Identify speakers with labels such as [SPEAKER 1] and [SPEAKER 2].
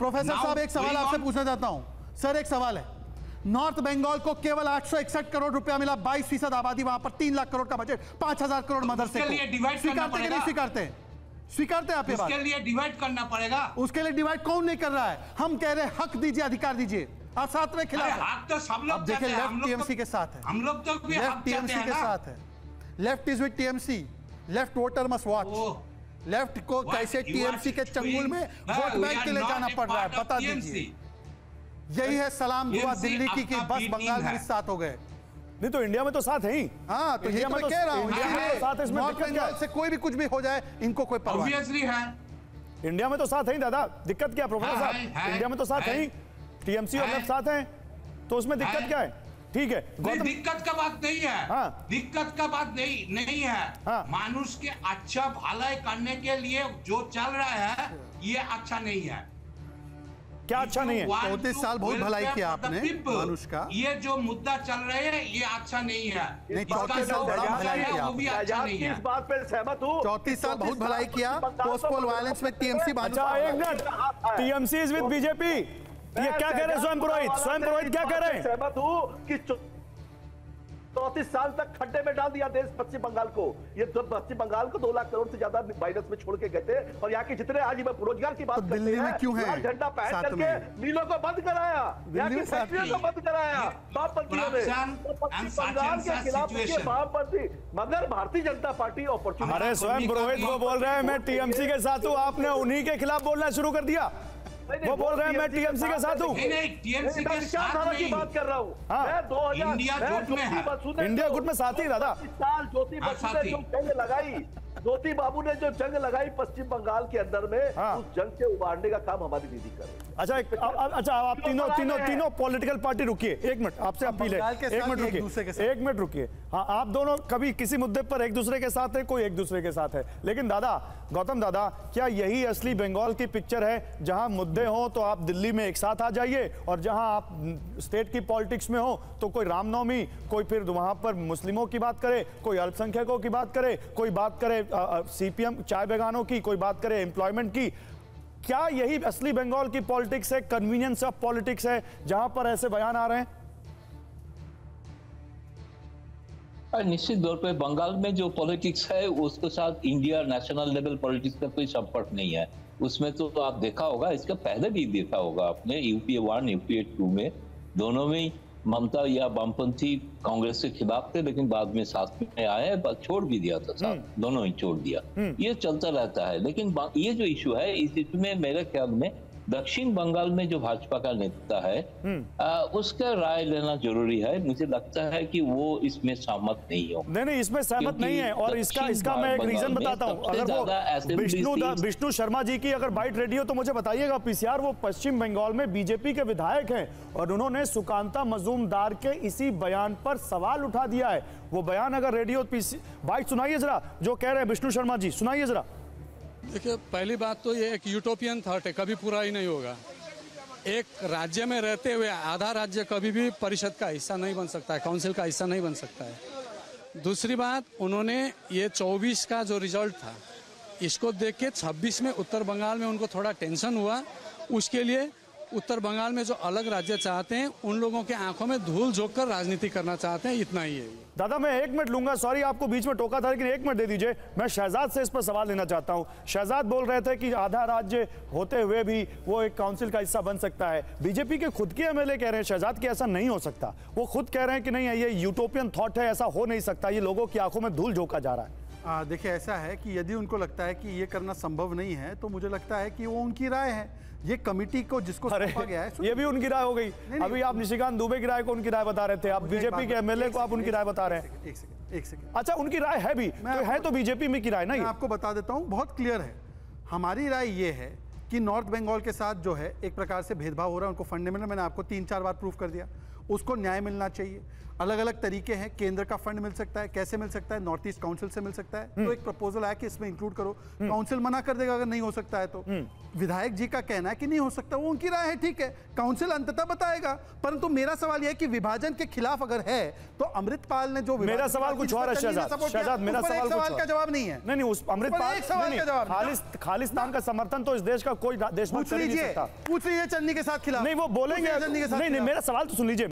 [SPEAKER 1] Professor साहब एक सवाल आपसे पूछना चाहता हूँ। सर एक सवाल है। नॉर्थ बंगाल को केवल 861 करोड़ रुपया मिला 22 फ़ीसद आबादी वहाँ पर 3 लाख करोड़ का बजट 5000 करोड़ मदरसे स्वीकारते नहीं स्वीकारते? स्वीकारते हैं आप ये बात?
[SPEAKER 2] लिए डिवाइड करना पड़ेगा?
[SPEAKER 1] उसके लिए डिवाइड कौन नहीं कर रहा है? हम कह रहे हैं हक दीजिए अधिकार दीजिए। आप साथ में खिलाफ
[SPEAKER 2] हक तो सब लोग
[SPEAKER 1] देखिए लेफ़्ट टीएमसी
[SPEAKER 2] तो-
[SPEAKER 1] के साथ है।
[SPEAKER 2] हम लोग तो
[SPEAKER 1] लेफ़्ट टीएमसी के साथ है। Left is with TMC left voter must watch. Left को
[SPEAKER 2] What
[SPEAKER 1] कैसे टीएमसी के चंगुल में? वोट बैंक के लिए जाना पड़ रहा है बता दीजिए। यही है सलाम दुआ दिल्ली की कि बस बंगाल में साथ हो गए।
[SPEAKER 3] नहीं तो इंडिया में तो साथ है। ही
[SPEAKER 1] हाँ तो ये तो
[SPEAKER 3] में तो-
[SPEAKER 1] कह रहा हूँ
[SPEAKER 3] तो
[SPEAKER 1] नॉर्थ बंगाल से कोई भी कुछ भी हो जाए इनको कोई परवाह
[SPEAKER 2] है।
[SPEAKER 3] इंडिया में तो साथ है ही दादा। दिक्कत क्या प्रोफेसर साहब? इंडिया में तो साथ है। टीएमसी और। लेफ़्ट साथ हैं। तो उसमें दिक्कत क्या है? ठीक है।
[SPEAKER 2] नहीं,
[SPEAKER 3] गौतम
[SPEAKER 2] दिक्कत का बात नहीं है।
[SPEAKER 3] हाँ।
[SPEAKER 2] दिक्कत का बात नहीं नहीं है।
[SPEAKER 3] हाँ।
[SPEAKER 2] मानुष के अच्छा भलाई करने के लिए जो चल रहा है ये अच्छा नहीं है।
[SPEAKER 3] क्या अच्छा नहीं है?
[SPEAKER 1] चौंतीस साल बहुत भलाई किया आपने, मानुष का।
[SPEAKER 2] ये जो मुद्दा चल रहे हैं ये अच्छा नहीं है।
[SPEAKER 1] नहीं,
[SPEAKER 2] इसका
[SPEAKER 1] चौंतीस साल
[SPEAKER 2] जो
[SPEAKER 1] बड़ा भलाई
[SPEAKER 2] है,
[SPEAKER 1] किया
[SPEAKER 2] वो भी अच्छा नहीं है।
[SPEAKER 4] इस बात पे सहमत हूँ
[SPEAKER 1] चौंतीस साल बहुत भलाई किया पोस्ट पोल वायलेंस में टीएमसी
[SPEAKER 3] अच्छा एक minute. TMC is with BJP ये क्या कह रहे हैं स्वयं पुरोहित? स्वयं पुरोहित क्या कह रहे हैं
[SPEAKER 4] सहमत हूँ कि चौतीस साल तक खड्डे में डाल दिया देश पश्चिम बंगाल को। ये तो पश्चिम बंगाल को दो लाख करोड़ से ज़्यादा माइनस में छोड़ के गए थे और यहाँ के जितने आज मैं रोज़गार की बात
[SPEAKER 1] तो दिल्ली
[SPEAKER 4] करते
[SPEAKER 1] में
[SPEAKER 4] हैं,
[SPEAKER 1] क्यों है?
[SPEAKER 4] झंडा पहन करके। मिलों को बंद कराया यहाँ की फैक्ट्रियों को बंद कराया वामपंथियों ने। तो पश्चिम बंगाल के खिलाफ वामपंथी मगर भारतीय जनता पार्टी अपॉर्चुनिटी
[SPEAKER 3] अरे स्वयं पुरोहित वो बोल रहे हैं मैं टीएमसी के साथ हूँ आपने उन्हीं के खिलाफ बोलना शुरू कर दिया। वो बोल रहे हैं मैं टीएमसी के साथ हूँ.
[SPEAKER 2] नहीं नहीं टीएमसी के साथ
[SPEAKER 4] की बात कर रहा हूँ।
[SPEAKER 3] हाँ।
[SPEAKER 4] मैं 2000
[SPEAKER 2] इंडिया गुट में
[SPEAKER 4] साथ ही।
[SPEAKER 3] इंडिया गुट में साथी दादा।
[SPEAKER 4] इस साल ज्योति
[SPEAKER 2] हाँ,
[SPEAKER 4] बसु ने जो जंग लगाई ज्योति बाबू ने जो जंग लगाई पश्चिम बंगाल के अंदर में
[SPEAKER 3] हाँ।
[SPEAKER 4] उस जंग से उबारने का काम हमारी दीदी कर रही है।
[SPEAKER 3] अच्छा एक अच्छा आप तीनों तीनों तीनों पॉलिटिकल पार्टी रुकिए। एक मिनट आपसे अपील है। एक मिनट रुकिए। एक मिनट रुकिए। हाँ आप दोनों कभी किसी मुद्दे पर एक दूसरे के साथ है कोई एक दूसरे के साथ है। लेकिन दादा गौतम दादा क्या यही असली बंगाल की पिक्चर है? जहाँ मुद्दे हो तो आप दिल्ली में एक साथ आ जाइए और जहाँ आप स्टेट की पॉलिटिक्स में हो तो कोई रामनवमी कोई फिर वहाँ पर मुस्लिमों की बात करे कोई अल्पसंख्यकों की बात करे कोई बात करे सीपीएम चाय बेगानों की कोई बात करे एम्प्लॉयमेंट की। क्या यही असली बंगाल की पॉलिटिक्स है कन्वीनियंस ऑफ़ पॉलिटिक्स है जहाँ पर ऐसे बयान आ रहे हैं?
[SPEAKER 5] निश्चित तौर पे बंगाल में जो पॉलिटिक्स है उसके साथ इंडिया नेशनल लेवल पॉलिटिक्स का कोई संपर्क नहीं है। उसमें तो, आप देखा होगा इसका पहले भी देखा होगा आपने यूपीए वन यूपीए टू में दोनों में ममता या वामपंथी कांग्रेस के खिलाफ थे लेकिन बाद में साथ में आए छोड़ भी दिया था साथ दोनों ही छोड़ दिया। ये चलता रहता है लेकिन ये जो इशू है इस इशू में मेरे ख्याल में दक्षिण बंगाल में जो भाजपा का नेता है आ, उसका राय लेना ज़रूरी है। मुझे लगता है कि वो इसमें सहमत नहीं हो।
[SPEAKER 3] नहीं नहीं इसमें सहमत नहीं है और इसका इसका मैं एक रीजन बताता हूँ। अगर वो विष्णु विष्णु शर्मा जी की अगर बाइट रेडी हो तो मुझे बताइएगा। पीसीआर वो पश्चिम बंगाल में बीजेपी के विधायक हैं और उन्होंने सुकांता मजूमदार के इसी बयान पर सवाल उठा दिया है। वो बयान अगर रेडियो बाइट सुनाइए जरा जो कह रहे हैं विष्णु शर्मा जी सुनाइए जरा।
[SPEAKER 6] देखिए, पहली बात तो ये एक यूटोपियन थॉट है, कभी पूरा ही नहीं होगा। एक राज्य में रहते हुए आधा राज्य कभी भी परिषद का हिस्सा नहीं बन सकता है काउंसिल का हिस्सा नहीं बन सकता है। दूसरी बात, उन्होंने ये 24 का जो रिज़ल्ट था, इसको देख के 26 में उत्तर बंगाल में उनको थोड़ा टेंशन हुआ। उसके लिए उत्तर बंगाल में जो अलग राज्य चाहते हैं, उन लोगों के आँखों में धूल झोंक कर राजनीति करना चाहते हैं, इतना ही है
[SPEAKER 3] दादा, मैं एक मिनट लूँगा, सॉरी, आपको बीच में टोका था, लेकिन एक मिनट दे दीजिए। मैं शहजाद से इस पर सवाल लेना चाहता हूँ। शहजाद बोल रहे थे कि आधा राज्य होते हुए भी वो एक काउंसिल का हिस्सा बन सकता है। बीजेपी के खुद के एमएलए कह रहे हैं, शहजाद, कि ऐसा नहीं हो सकता। वो खुद कह रहे हैं कि नहीं, ये यूटोपियन थॉट है, ऐसा हो नहीं सकता। ये लोगों की आँखों में धूल झोंका जा रहा है।
[SPEAKER 1] देखिए ऐसा है कि यदि उनको लगता है कि ये करना संभव नहीं है तो मुझे लगता है कि वो उनकी राय है। ये कमिटी को जिसको सौंपा गया है
[SPEAKER 3] ये भी उनकी राय हो गई।
[SPEAKER 1] नहीं,
[SPEAKER 3] अभी आप निशिकांत दुबे की राय को उनकी राय बता रहे थे। आप बीजेपी के एमएलए को आप उनकी राय बता रहे हैं
[SPEAKER 1] एक सेकंड एक सेकंड।
[SPEAKER 3] अच्छा उनकी राय है भी। तो है तो बीजेपी में की राय ना
[SPEAKER 1] मैं
[SPEAKER 3] ये
[SPEAKER 1] आपको बता देता हूँ बहुत क्लियर है। हमारी राय ये है कि नॉर्थ बंगाल के साथ जो है एक प्रकार से भेदभाव हो रहा है उनको फंडामेंटल मैंने आपको तीन चार बार प्रूफ कर दिया। उसको न्याय मिलना चाहिए। अलग अलग तरीके हैं केंद्र का फंड मिल सकता है कैसे मिल सकता है नॉर्थ ईस्ट काउंसिल से मिल सकता है। तो एक प्रपोजल आया कि इसमें इंक्लूड करो। काउंसिल मना कर देगा अगर नहीं हो सकता है तो। विधायक जी का कहना है कि नहीं हो सकता वो उनकी राय है ठीक है। काउंसिल अंततः बताएगा। परंतु मेरा सवाल यह है कि विभाजन के खिलाफ अगर है तो अमृतपाल ने जो
[SPEAKER 3] मेरा सवाल कुछ और है शहजाद। मेरा सवाल
[SPEAKER 1] सवाल का जवाब नहीं है।
[SPEAKER 3] नहीं नहीं उस अमृतपाल
[SPEAKER 1] एक सवाल का जवाब
[SPEAKER 3] नहीं,
[SPEAKER 1] नहीं।
[SPEAKER 3] खालिस खालिस्तान का समर्थन तो इस देश का कोई देशभक्त
[SPEAKER 1] पूछ लीजिए पूछ लीजिए चन्नी के साथ खिलाफ।
[SPEAKER 3] नहीं वो बोलेंगे। नहीं मेरा सवाल तो सुन लीजिए।